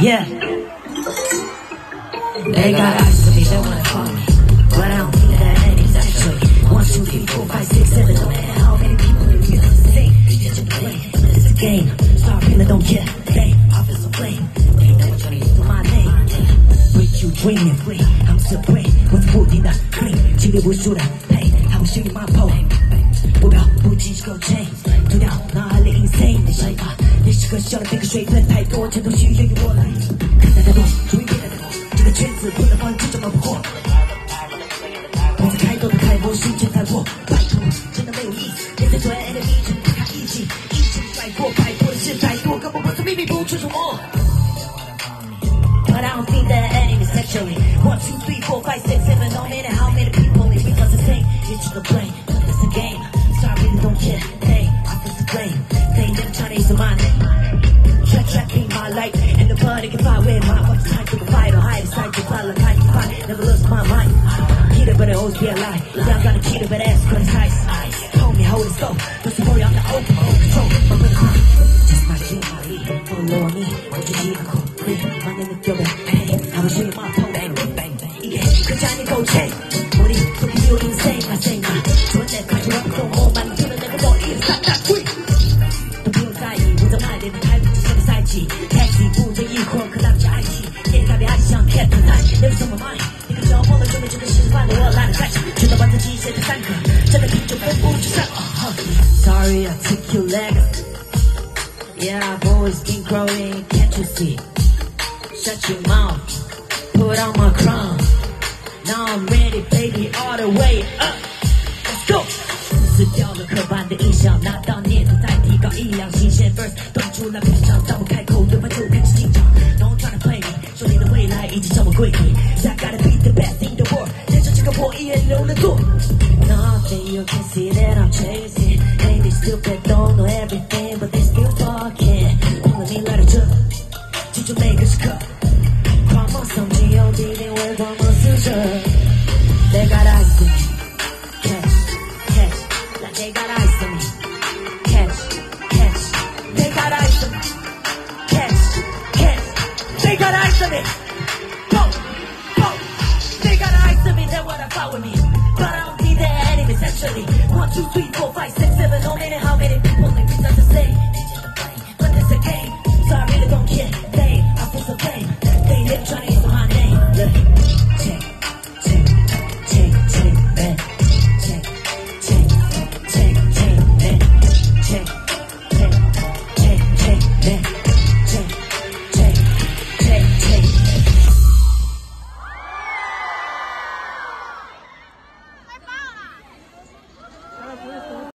Yeah. They got eyes for me, they wanna call me. But I don't think that anything's actually. One, two, three, four, five, six, seven. No matter how many people there is, it's the same. It's just a play. It's a game. Sorry, I don't care. They offer some blame. They know what you to my name. With you dreaming, free. I'm still great. With wood in the cream. Chili wood soda. Hey, I will show you my poem. 보며 무지고 change. 두려워, 나 할래 insane. 내 차이가. 是个小的这个水分太多，全都需要由我来。看待太多，注意别太多，这个圈子不能放弃，就弄不破。我在开头的开播，心情太破，拜托，真的没有意思。别再追 enemy，全部开一起，一起甩锅，拜托的事太多，根本不是秘密，不出什么。But I don't think that enemies sexually. And the blood can fly with my what's time to fight or hide. Decide to fly like hide to fight. Never lost my mind. Keep it, but it always be a lie. Yeah, I'm gonna keep it, but ask for the size. Hold me, hold it slow. Don't support I'm the open, open control. I'm gonna cry. Just my dream, my lead. Follow me. What you need, cool. Quick, my name is Gilbert. Hey, I was shooting my pole. Bang, bang, bang. 이게 그저 아닌 고체. 우리 속이 you insane, my same. 좋은데 가져와 또 뭐만 들은 내가 너 이름 싹다 quick. 你？犯，当，酒。Sorry, I take u growing. Can't you see? Shut your mouth. Put on my crown. Now I'm ready, baby, all the way up. Let's go. 撕掉了刻板的印象，拿到镊子。 이 지점은 quickly i gotta be the best in the world. 대전 지금 보이엔 놀래도 Nothing you can see that I'm chasing. Maybe they stupid don't know everything but they still fucking Promise I'm 지좀 내게 시켜 과목성 G.O.D.는 왜 과목 They got 알고 clout me. But I don't need their enemies, essentially. One, two, three, four, five, six, seven, no matter how many people think it's not the same. But it's a game, so I really don't care. They, I feel so pain. They live trying to use my name. Look, check, check, check, check, man. Check, check, check, check, man. Check, check, check, check, man.